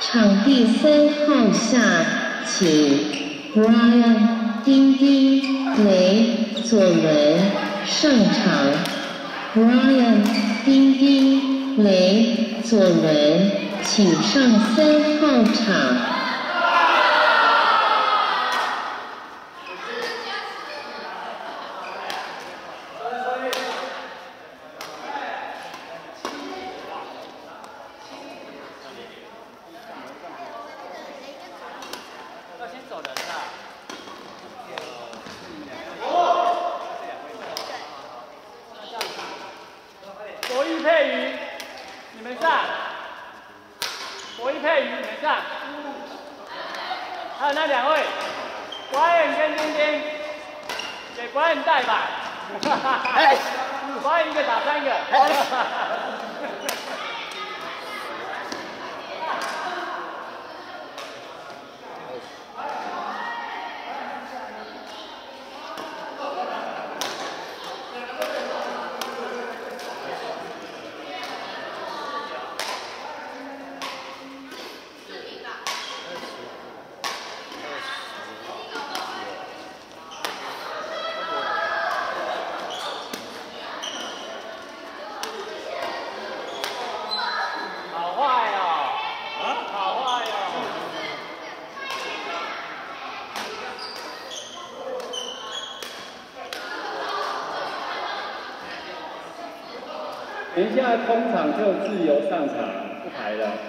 场地三号下，请 Brian 丁丁雷左轮上场。Brian 丁丁雷左轮，请上三号场。你们上。博弈配鱼，你们上。还有那两位，Brian 跟丁丁，给 Brian 带吧。哎 Brian 一个打三个。好 坏哦。啊？好坏哦。等一下空场就自由上场，不排了。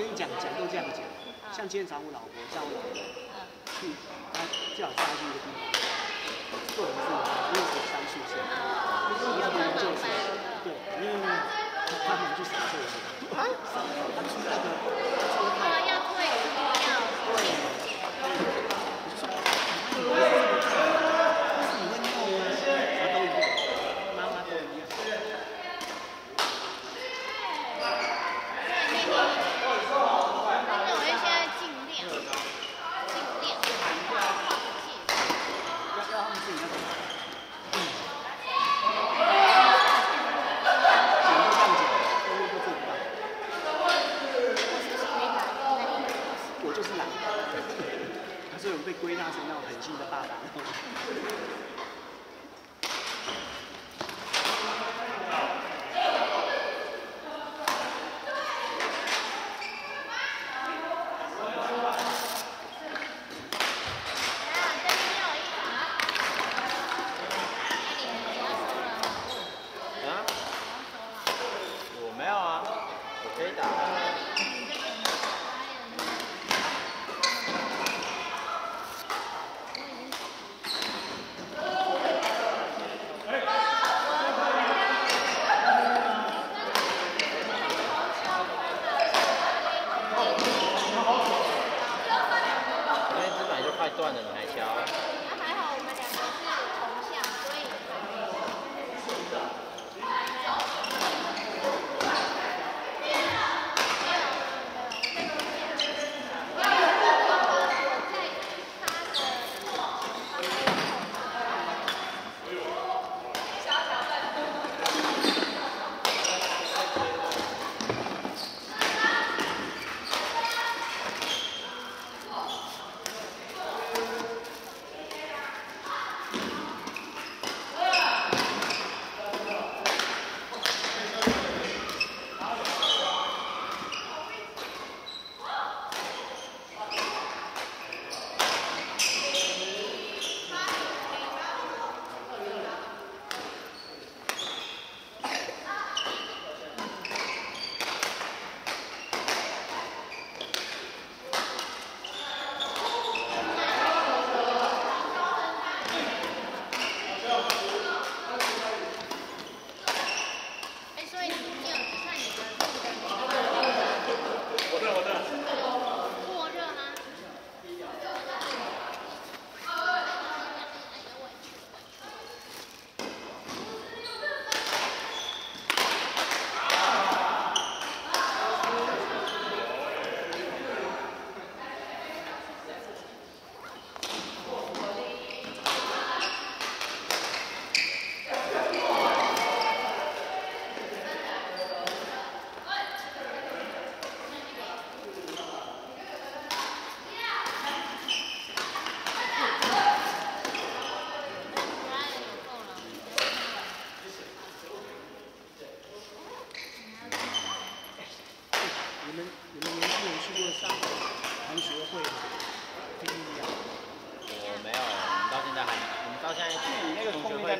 跟你讲讲都这样讲。像今天找我老婆叫我老婆去他最好上去一个地方？做什么事因为我三信是不是要不然就是对因为他可能就是我们的啊他们是那个如果要退要退归纳成那种很近的爸爸那种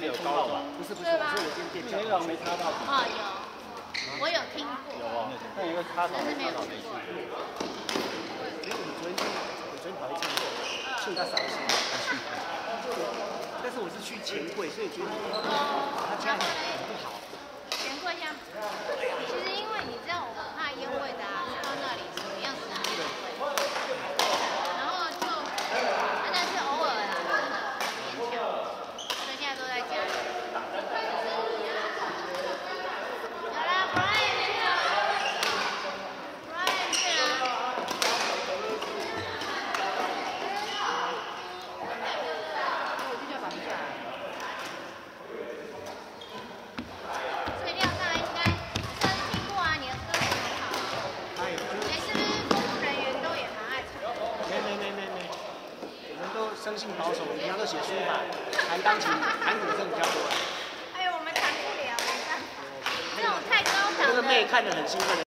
里有高吧？不是不是，对吧我说我今天那个没插到底，哦，有，我有听过。有哦，那有个插头但是没有插头没去。因为我昨天我昨天跑去唱歌，庆大扫兴，但是我是去钱柜，所以觉得他家很不好。钱柜像，其实因为你知道我们怕烟味的啊，到那里什么样子的烟味，然后就，但是偶尔啊，真的勉强，所以现在都在家里。好啦，Brian 去了，Brian 去了。睡觉上应该上次听过啊，你的歌很好。哎，哎，是不是公务人员都也蛮爱唱歌？没没没没没，我们都生性保守，平常都写书法，弹钢琴、弹古筝比较多。哎呦，我们弹不了，没办法，这种太高档的。那个妹看得很兴奋。